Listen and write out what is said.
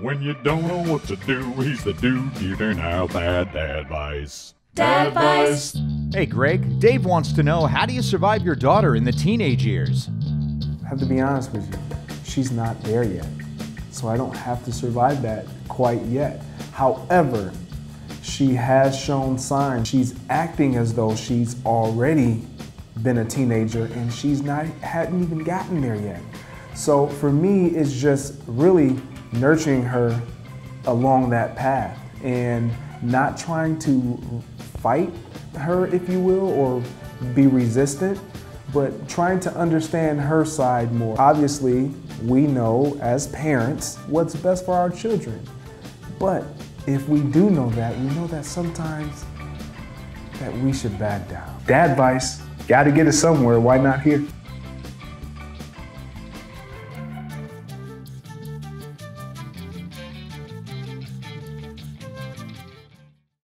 When you don't know what to do, he's the dude giving out that advice. Dad advice. Hey, Greg. Dave wants to know how do you survive your daughter in the teenage years? I have to be honest with you, she's not there yet. So I don't have to survive that quite yet. However, she has shown signs. She's acting as though she's already been a teenager and she's not hadn't even gotten there yet. So for me, it's just really nurturing her along that path and not trying to fight her, if you will, or be resistant, but trying to understand her side more. Obviously, we know as parents what's best for our children. But if we do know that, we know that sometimes that we should back down. Dad advice, gotta get it somewhere, why not here?